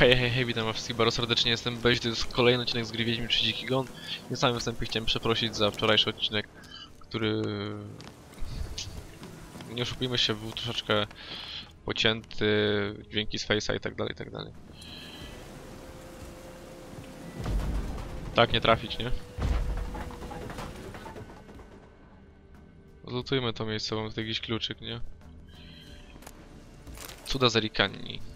Hej, hej, hej, witam was bardzo serdecznie, jestem Beź, to jest kolejny odcinek z gry Wiedźmin 3 Dziki Gon. Na samym wstępie chciałem przeprosić za wczorajszy odcinek, który... Nie oszukujmy się, był troszeczkę pocięty, dźwięki z Face'a i tak dalej, i tak dalej. Tak, nie trafić, nie? Zlutujmy to miejsce, mamy tutaj jakiś kluczyk, nie? Cuda Zerikani.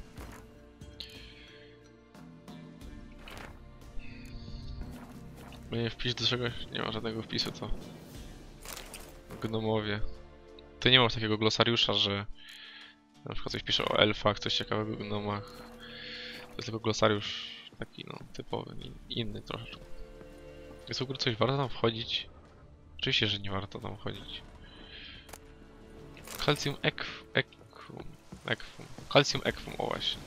Nie wpis do czegoś, nie ma żadnego wpisu, to gnomowie. Ty nie masz takiego glosariusza, że na przykład coś pisze o elfach, coś ciekawego o gnomach. To jest tylko glosariusz taki no typowy, in- inny troszeczkę. Jest w ogóle coś warto tam wchodzić? Oczywiście, że nie warto tam wchodzić. Calcium equ... equum... equum... Calcium equum, o właśnie.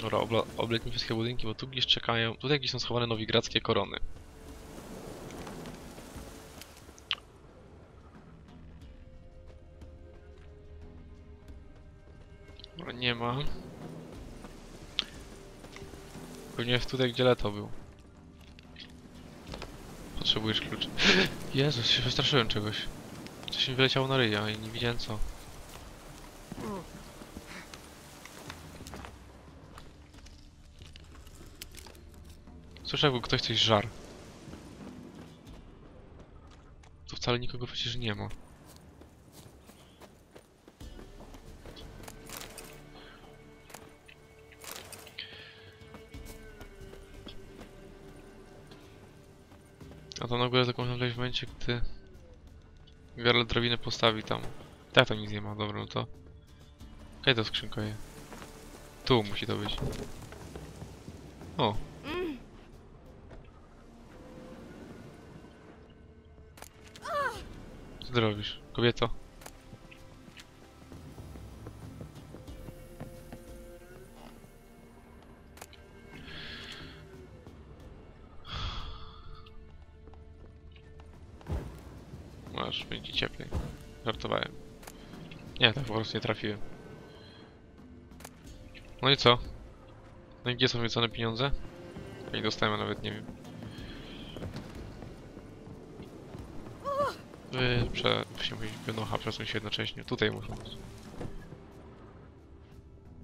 Dobra, obla- wszystkie budynki, bo tu gdzieś czekają... Tutaj gdzieś są schowane nowigradzkie korony. Nie ma. Pewnie jest tutaj, gdzie leto był. Potrzebujesz kluczy. Jezus, się wystraszyłem czegoś. Coś mi wyleciało na ryja i nie widziałem co. Słyszę, jakby ktoś coś żar. Tu wcale nikogo przecież nie ma. To na górę taką można wleźć w momencie, gdy Geralt drabinę postawi tam. Tak, tam nic nie ma, dobra, no to... Kaj to skrzynka je? Tu musi to być. O. Co ty robisz, kobieto? Masz, będzie cieplej. Żartowałem. Nie, tak po prostu nie trafiłem. No i co? No i gdzie są wycone pieniądze? Dostałem, a nawet nie wiem. Wy, prze... Się mówi, wynocha, przesuń się jednocześnie. Tutaj muszą być.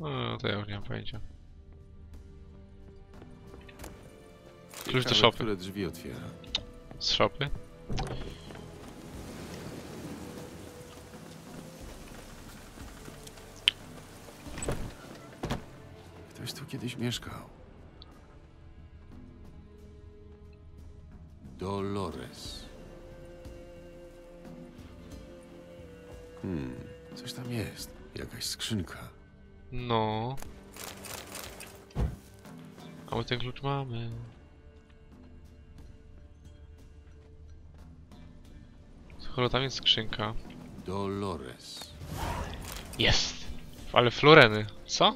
No, to ja już nie mam pojęcia. Klucz do szopy. które drzwi otwiera. Z szopy? Kiedyś mieszkał. Dolores. Hmm, coś tam jest. Jakaś skrzynka. No. A my ten klucz mamy. Skoro tam jest skrzynka. Dolores. Jest! Ale Floreny. Co?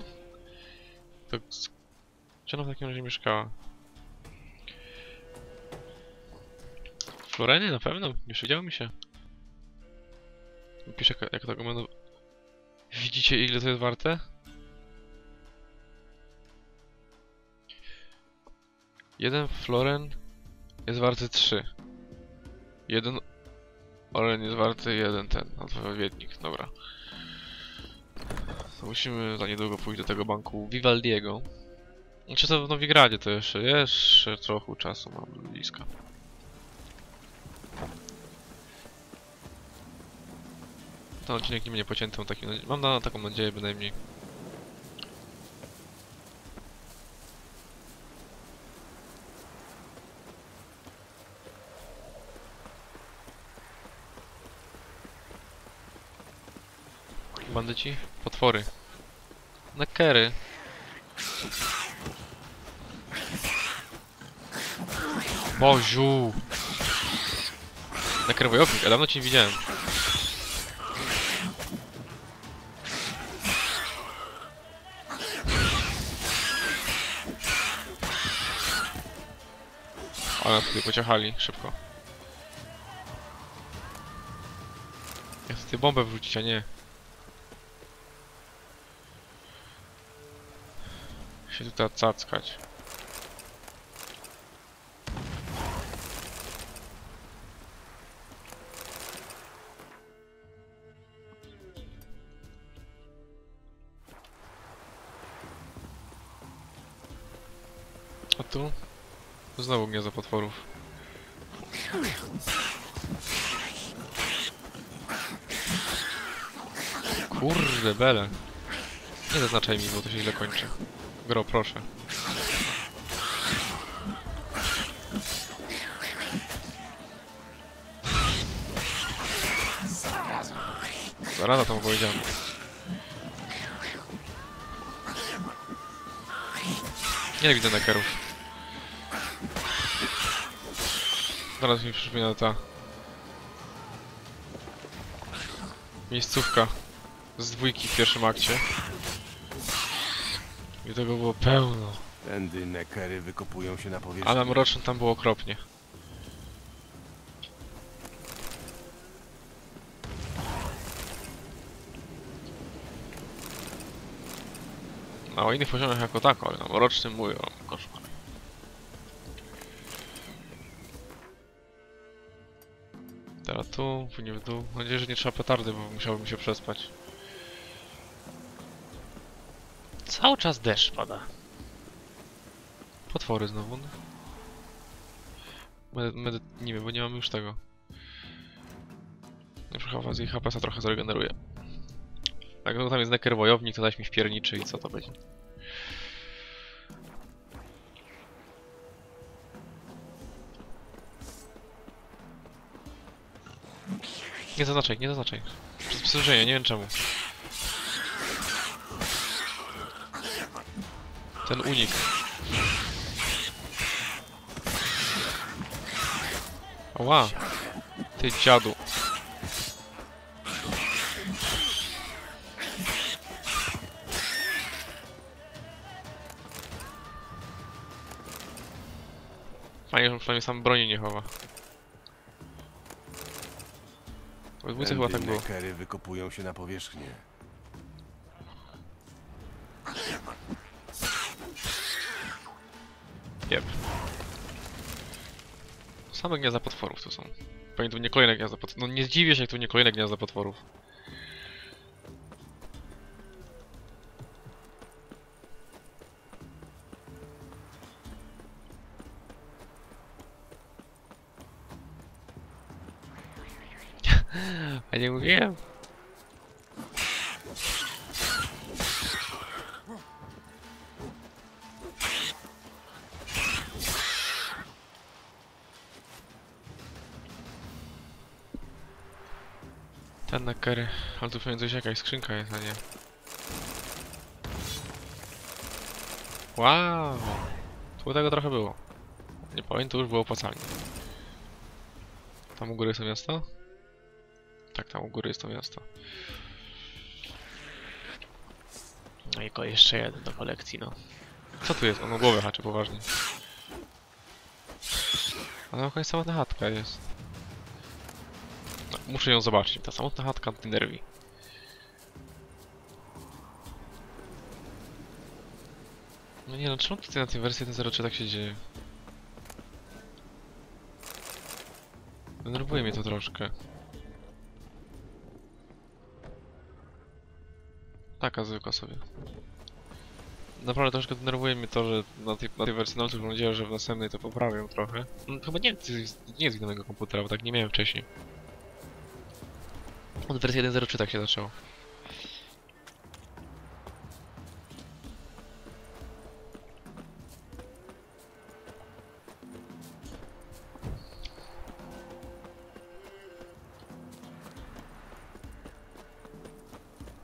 To... Gdzie ona w takim razie mieszkała? Floreny? Na pewno? Nie przydziało mi się. Piszę jak, jak tego będą... Widzicie ile to jest warte? Jeden floren jest warty 3. Jeden oren jest warty jeden ten, odpowiednik, dobra. To musimy za niedługo pójść do tego banku Vivaldiego. Czy to w Nowigradzie to jeszcze? Jeszcze trochę czasu mam blisko. Ten odcinek nie będzie pocięty, taki, mam na taką nadzieję bynajmniej. Bandyci? Potwory. Nekery. Boziu! Neker wojownik, a dawno cię nie widziałem. Ale tutaj pociechali, szybko. Ja chcę bombę wrzucić, a nie. Się tutaj cackać. A tu? Znowu gniazdo potworów. Kurde, bele. Nie zaznaczaj mi, bo to się źle kończy. Gro, proszę. Zarada to powiedziałem. Nie widzę nekerów. Zaraz mi przypomina ta... Miejscówka z dwójki w pierwszym akcie. I tego było pełno. Tędy nekery wykopują się na powierzchni. A na mrocznym tam było okropnie. Na o innych poziomach jako tako, ale na mrocznym mówię wam koszmar. Teraz tu, później w dół. Mam nadzieję, że nie trzeba petardy, bo musiałbym się przespać. Cały czas deszcz pada. Potwory znowu. no. Med, med, nie wiem, bo nie mamy już tego. Chyba z ich HP trochę zregeneruje. Jak no, tam jest necker wojownik, to dać mi wpierniczy i co to będzie? Nie zaznaczaj, nie zaznaczaj. Przez nie wiem czemu. Ten unik. Ła! Ty dziadu. Fajnie, że przynajmniej sam broni nie chowa. W dwójce chyba tak było. nekery wykopują się na powierzchnię. Same gniazda potworów tu są. Pewnie tu nie kolejne gniazda potworów. No nie zdziwię się, jak tu nie kolejne gniazda potworów. A nie mówiłem. Kery. Ale tu pewnie coś jakaś skrzynka jest, a nie. Wow! Tu tego trochę było. Nie powiem, tu już było opłacalnie. Tam u góry jest to miasto? Tak, tam u góry jest to miasto. No i ko jeszcze jeden do kolekcji, no. Co tu jest? Ono głowę haczy poważnie. A na koniec samotna chatka jest. Muszę ją zobaczyć. Ta samotna chatka mnie nerwi. No nie no, czemu tutaj na tej wersji 1.03 tak się dzieje? Denerwuje mnie to troszkę. Taka zwykła sobie. Naprawdę troszkę denerwuje mnie to, że na tej, na tej wersji nowych mam nadzieję, że w następnej to poprawią trochę. No, chyba nie, nie wina mojego komputera, bo tak nie miałem wcześniej. Od wersji 1.03 tak się zaczęło.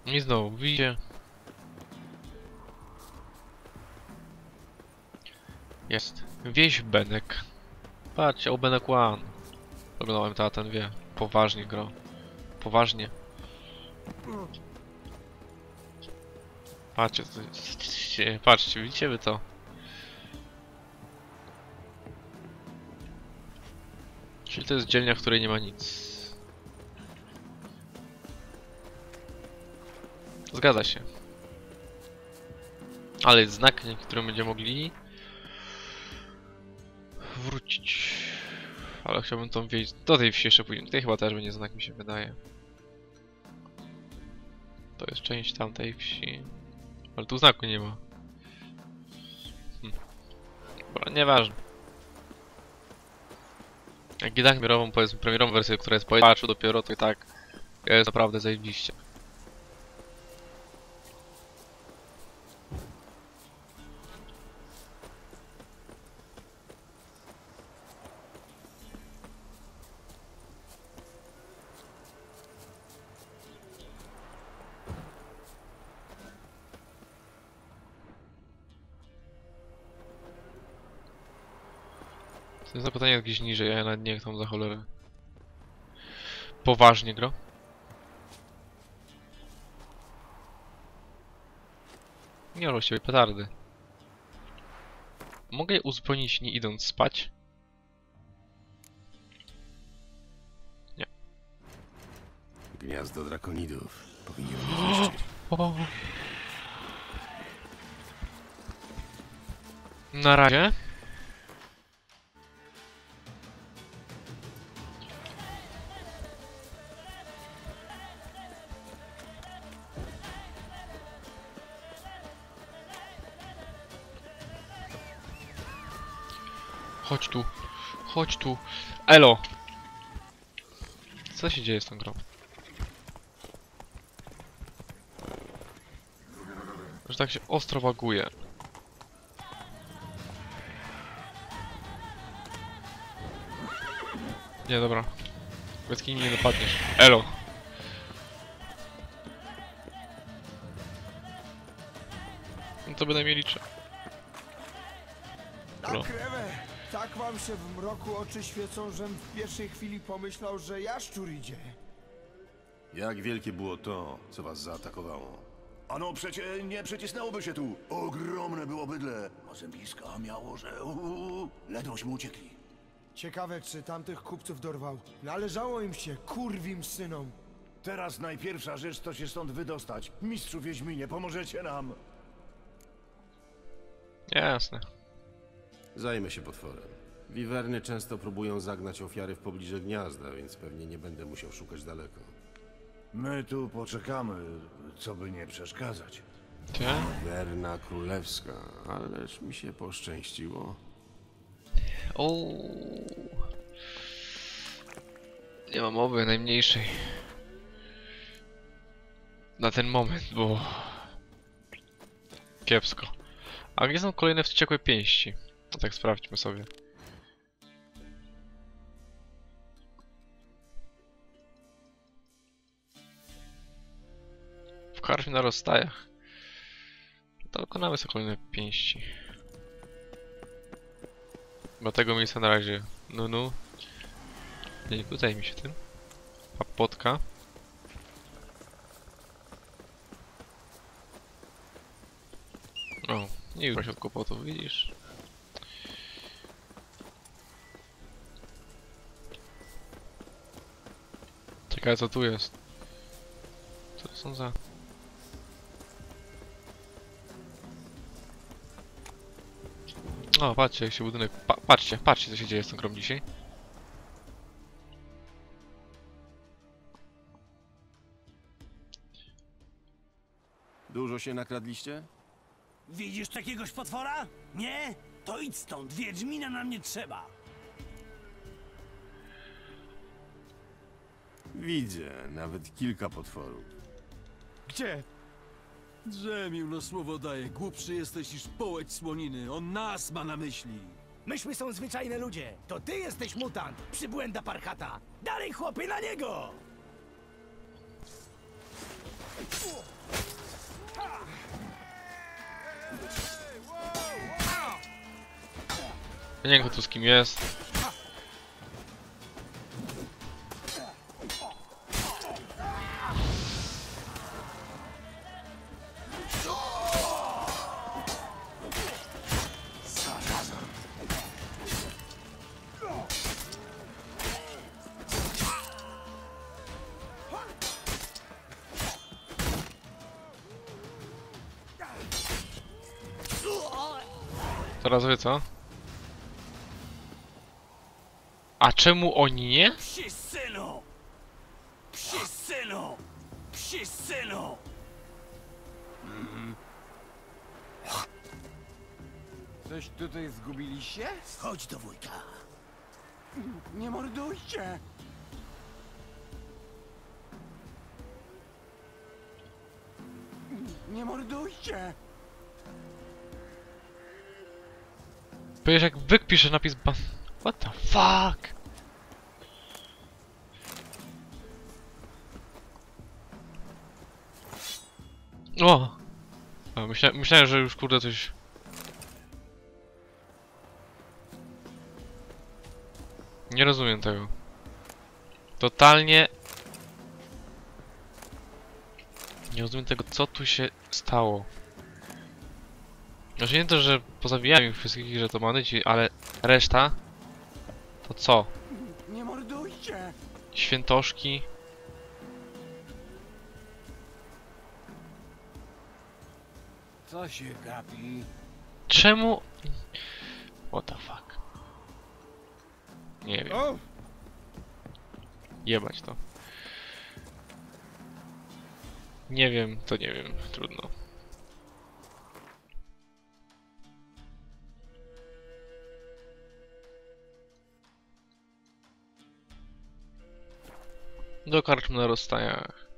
I znowu, widzicie? Jest. Wieś Benek. Patrzcie, o Benek One. Oglądałem ta ten wie. Poważnie gro. Poważnie. Patrzcie, patrzcie, widzicie wy to? Czyli to jest dzielnia, w której nie ma nic. Zgadza się. Ale jest znak, którym będziemy mogli Chciałbym tą wieść do tej wsi jeszcze później. Tutaj chyba też będzie znak, mi się wydaje. To jest część tamtej wsi. Ale tu znaku nie ma. Hm. Dobra, nieważne. Jak i tak powiedzmy, premierową wersję, która jest po dopiero, to i tak jest naprawdę zajebiście. Zapytanie jakieś niżej, a ja nawet nie jak tam za cholerę. Poważnie gro? Nie robię siebie petardy. Mogę je uzupełnić nie idąc spać? Gniazdo drakonidów. Powinienem je zniszczyć. Na razie. Chodź tu. Chodź tu. Elo. Co się dzieje z tą grą? Że tak się ostro waguje. Nie, dobra. Jaskini nie dopadniesz. Elo. No to bynajmniej liczę. Krewę! Tak wam się w mroku oczy świecą, żem w pierwszej chwili pomyślał, że jaszczur idzie. Jak wielkie było to, co was zaatakowało? Ano przecie nie przycisnęłoby się tu. Ogromne było bydle. A zębiska miało, że uuu, ledwośmy uciekli. Ciekawe, czy tamtych kupców dorwał. Należało im się, kurwim synom. Teraz najpierwsza rzecz to się stąd wydostać. Mistrzu Wiedźminie, pomożecie nam. Jasne. Zajmę się potworem. Wiwerny często próbują zagnać ofiary w pobliże gniazda, więc pewnie nie będę musiał szukać daleko. My tu poczekamy, co by nie przeszkadzać. Ty? Werna królewska, ależ mi się poszczęściło. O. Nie mam mowy najmniejszej. Na ten moment, bo... Kiepsko. A gdzie są kolejne wściekłe pięści? Tak sprawdźmy sobie. W karfie na rozstajach. To dokonamy sobie kolejne pięści. Bo tego miejsca na razie. No. Nie tutaj mi się tym. Papotka. O, nie już od kłopotów, widzisz? Ciekawe co tu jest. Co to są za... O, patrzcie jak się budynek... Pa patrzcie, patrzcie co się dzieje z tą grą dzisiaj. Dużo się nakradliście? Widzisz takiegoś potwora? Nie? To idź stąd, Wiedźmina nam nie trzeba. Widzę, nawet kilka potworów. Gdzie? Drzemił, no słowo daje. Głupszy jesteś niż połeć słoniny. On nas ma na myśli. Myśmy są zwyczajne ludzie. To ty jesteś mutant, przybłęda parchata. Dalej chłopy na niego! Ja nie wiem kto tu z kim jest. Teraz wie co? A czemu oni nie? Psi synu! Psi synu! Psi synu! Coś tutaj zgubiliście? Chodź do wujka. Nie mordujcie! Nie mordujcie! Powiesz jak wyk napis. What the fuck? O! A, myśla, myślałem, że już kurde coś... Nie rozumiem tego. Totalnie... Nie rozumiem tego, co tu się stało. Znaczy nie to, że pozabijałem ich wszystkich, że to bandyci, ale reszta... To co? Nie mordujcie! Świętoszki? Co się gapi? Czemu? What the fuck? Nie wiem. Jebać to. Nie wiem, to nie wiem. Trudno. Do karczmy na rozstajach.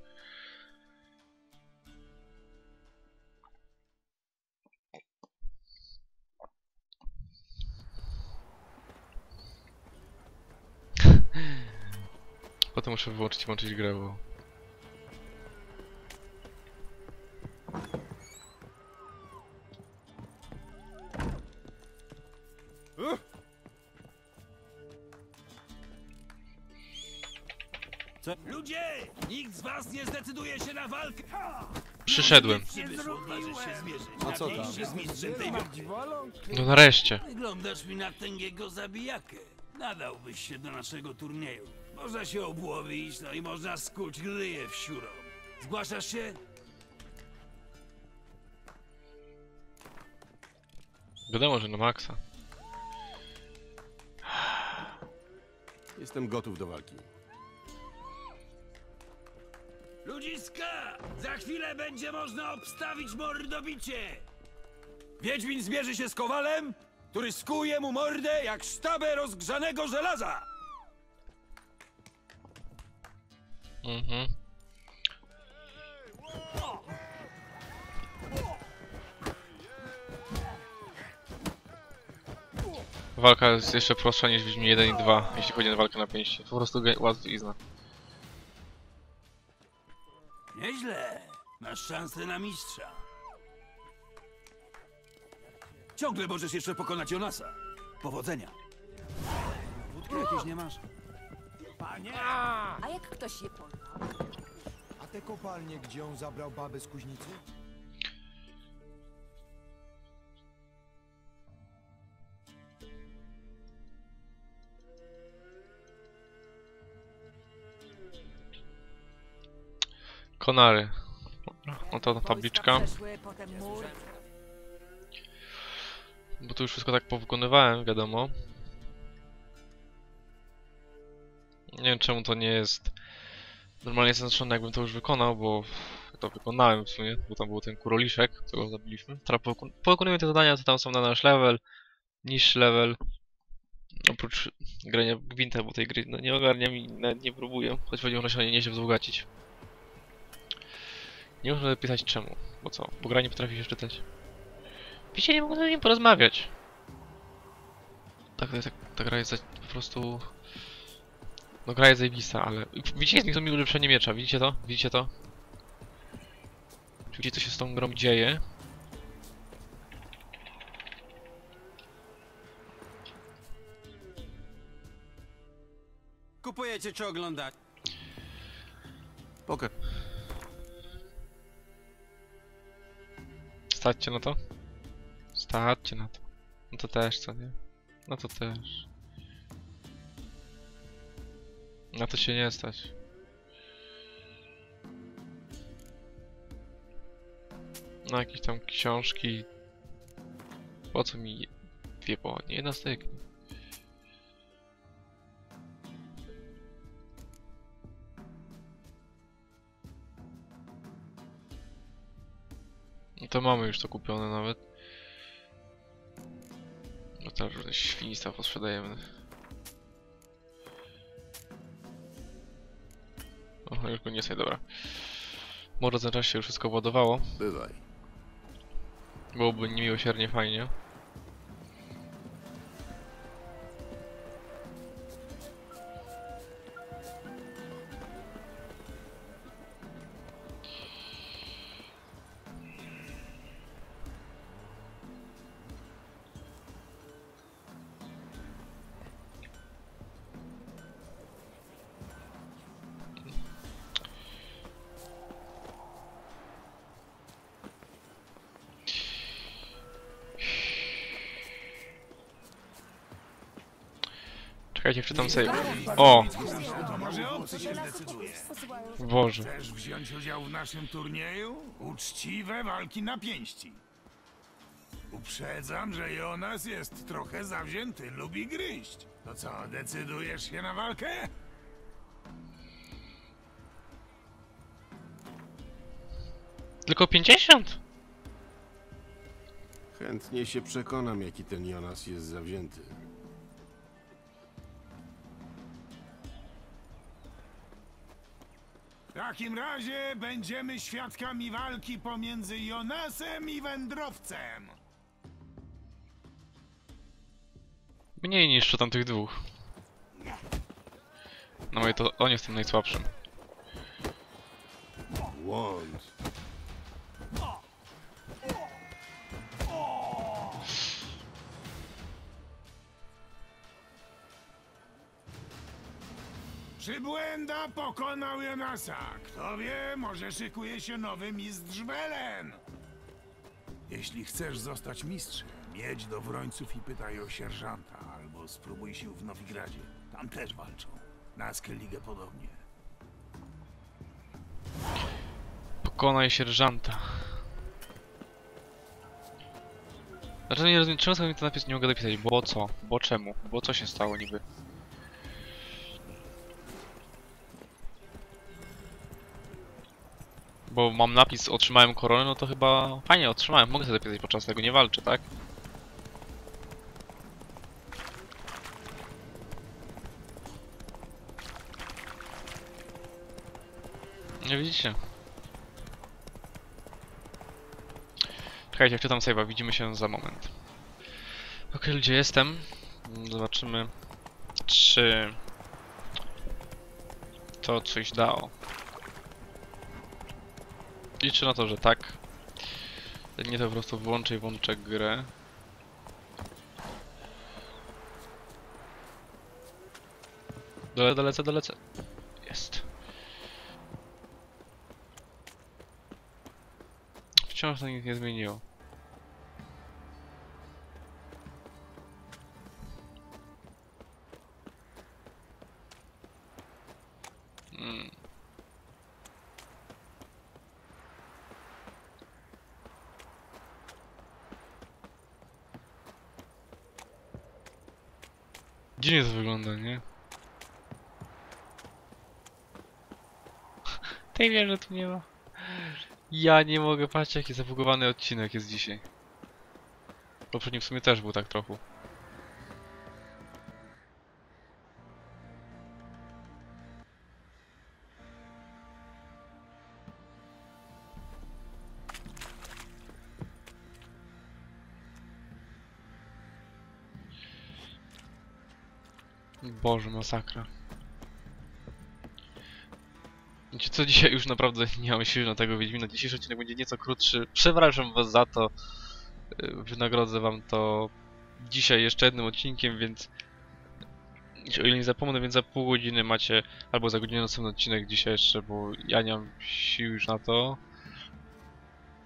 Potem muszę wyłączyć i włączyć grę, bo... Ludzie! Nikt z was nie zdecyduje się na walkę! Przyszedłem. A co tam? No nareszcie. Wyglądasz mi na tęgiego zabijakę. Nadałbyś się do naszego turnieju. Można się obłowić, no i można skuć gryję w siurą. Zgłaszasz się? Wiadomo, że na maksa. Jestem gotów do walki. Ludziska! Za chwilę będzie można obstawić mordobicie! Wiedźmin zmierzy się z Kowalem, który skuje mu mordę jak sztabę rozgrzanego żelaza! Mhm. Walka jest jeszcze prostsza niż w Wiedźminie 1 i 2, jeśli chodzi o walkę na pięści. Po prostu ge- łatwizna. Nieźle. Masz szansę na mistrza. Ciągle możesz jeszcze pokonać Jonasa. Powodzenia. Wódki jakieś nie masz? A jak ktoś je poznał? A te kopalnie, gdzie on zabrał babę z kuźnicy? Konary. No to tabliczka. Bo tu już wszystko tak powykonywałem, wiadomo. Nie wiem czemu to nie jest... Normalnie jest zaznaczone jakbym to już wykonał, bo to wykonałem w sumie, bo tam był ten kuroliszek, którego zabiliśmy. Teraz pokon pokonujemy te zadania, co tam są na nasz level, niższy level. Oprócz grania w gwintę, bo tej gry no, nie ogarniam i nie próbuję, choć będzie można się na nie nieźle wzbogacić. Nie można pisać czemu, bo co, bo gra nie potrafi się wczytać. Wiecie, nie mogę z nim porozmawiać. Tak, tak, ta gra jest za- po prostu... No gra jest zajebista, ale... Widzicie, jest mi to mi ulepszenie miecza, widzicie to? Widzicie to? Widzicie, co się z tą grą dzieje? Kupujecie czy oglądacie? Poker. Staćcie na to? Staćcie na to. No to też, co nie? No to też. Na to się nie stać. Na jakieś tam książki. Po co mi Dwie pochodnie, jedna styknie. To mamy już to kupione nawet. No teraz różne świństwa posprzedajemy. O, już go nie sobie, dobra. Może za czas się już wszystko ładowało. Bywaj. Byłoby niemiłosiernie fajnie. Czekajcie, wczytam sobie. O! Boże. Chcesz wziąć udział w naszym turnieju? Uczciwe walki na pięści. Uprzedzam, że Jonas jest trochę zawzięty, lubi gryźć. To co, decydujesz się na walkę? Tylko 50? Chętnie się przekonam, jaki ten Jonas jest zawzięty. Takim razie będziemy świadkami walki pomiędzy Jonasem i wędrowcem. Mniej niż przy tamtych dwóch. No i to on jest tym najsłabszym. Łąd. Przybłęda pokonał Jonasa. Kto wie, może szykuje się nowy mistrz Welen. Jeśli chcesz zostać mistrzem, jedź do Wrońców i pytaj o sierżanta, albo spróbuj sił w Nowigradzie. Tam też walczą. Na Skellige podobnie. Pokonaj sierżanta. Dlaczego nie rozumiem, czemu sobie ten napis nie mogę dopisać? Bo co? Bo czemu? Bo co się stało niby? Bo mam napis otrzymałem koronę, no to chyba fajnie otrzymałem. Mogę sobie dopisać podczas tego, nie walczę, tak? Nie widzicie? Czekajcie, wczytam save'a, widzimy się za moment. Okej, ludzie, jestem. Zobaczymy, czy to coś dało. Liczę na to, że tak. Nie to po prostu włączę i włączę grę. Dole, dolecę, dolecę. Jest. Wciąż to nic nie zmieniło. Wygląda, nie? Tej wieży tu nie ma. Ja nie mogę, patrzcie jaki zabugowany odcinek jest dzisiaj. Poprzedni w sumie też był tak trochę. Boże, masakra. Wiecie co, dzisiaj już naprawdę nie mam siły na tego Wiedźmina. Dzisiejszy odcinek będzie nieco krótszy. Przepraszam was za to. Yy, Wynagrodzę wam to dzisiaj jeszcze jednym odcinkiem, więc o ile nie zapomnę, więc za pół godziny macie, albo za godzinę następny odcinek dzisiaj jeszcze, bo ja nie mam sił już na to.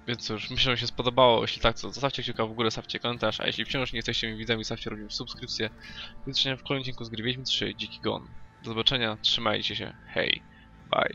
Więc cóż, myślę, że się spodobało. Jeśli tak, to zostawcie kciuka w górę, stawcie komentarz, a jeśli wciąż nie jesteście mi widzami, stawcie również subskrypcję. Do zobaczenia w kolejnym odcinku z gry Wiedźmin 3 Dziki Gon. Do zobaczenia, trzymajcie się, hej, bye.